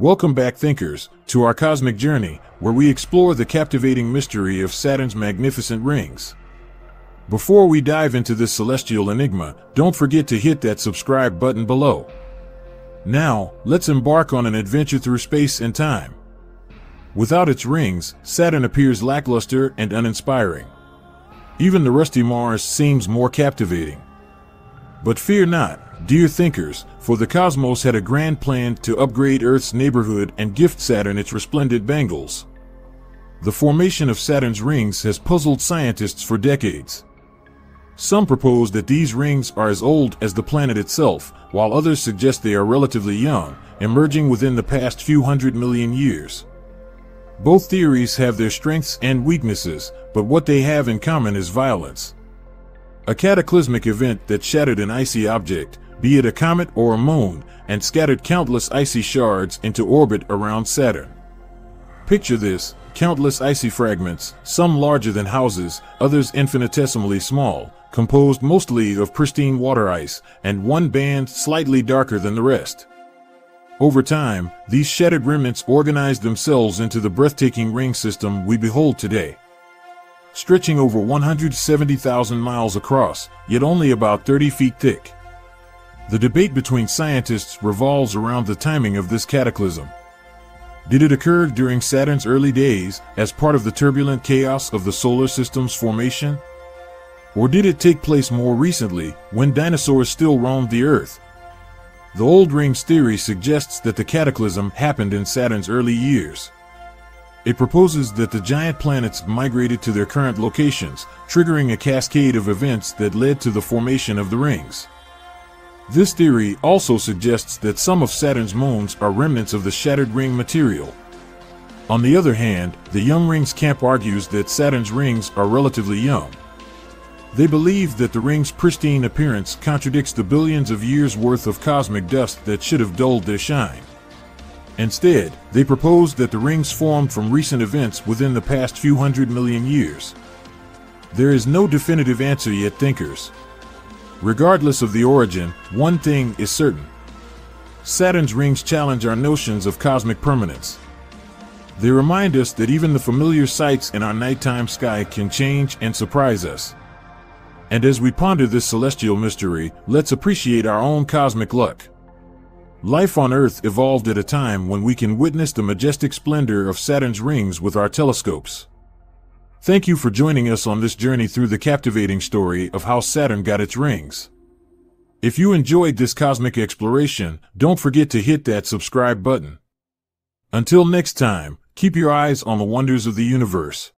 Welcome back, thinkers, to our cosmic journey, where we explore the captivating mystery of Saturn's magnificent rings. Before we dive into this celestial enigma, don't forget to hit that subscribe button below. Now, let's embark on an adventure through space and time. Without its rings, Saturn appears lackluster and uninspiring. Even the rusty Mars seems more captivating. But fear not, dear thinkers, for the cosmos had a grand plan to upgrade Earth's neighborhood and gift Saturn its resplendent bangles. The formation of Saturn's rings has puzzled scientists for decades. Some propose that these rings are as old as the planet itself, while others suggest they are relatively young, emerging within the past few hundred million years. Both theories have their strengths and weaknesses, but what they have in common is violence. A cataclysmic event that shattered an icy object, be it a comet or a moon, and scattered countless icy shards into orbit around Saturn. Picture this countless icy fragments, some larger than houses, others infinitesimally small, composed mostly of pristine water ice, and one band slightly darker than the rest. Over time, these shattered remnants organized themselves into the breathtaking ring system we behold today. Stretching over 170,000 miles across, yet only about 30 feet thick. The debate between scientists revolves around the timing of this cataclysm. Did it occur during Saturn's early days as part of the turbulent chaos of the solar system's formation? Or did it take place more recently, when dinosaurs still roamed the Earth, the Old Rings theory suggests that the cataclysm happened in Saturn's early years. It proposes that the giant planets migrated to their current locations, triggering a cascade of events that led to the formation of the rings. This theory also suggests that some of Saturn's moons are remnants of the shattered ring material. On the other hand, the Young Rings camp argues that Saturn's rings are relatively young. They believe that the ring's pristine appearance contradicts the billions of years worth of cosmic dust that should have dulled their shine. Instead, they propose that the rings formed from recent events within the past few hundred million years. There is no definitive answer yet, thinkers. Regardless of the origin, one thing is certain. Saturn's rings challenge our notions of cosmic permanence. They remind us that even the familiar sights in our nighttime sky can change and surprise us. And as we ponder this celestial mystery, let's appreciate our own cosmic luck. Life on Earth evolved at a time when we can witness the majestic splendor of Saturn's rings with our telescopes. Thank you for joining us on this journey through the captivating story of how Saturn got its rings. If you enjoyed this cosmic exploration, don't forget to hit that subscribe button. Until next time, keep your eyes on the wonders of the universe.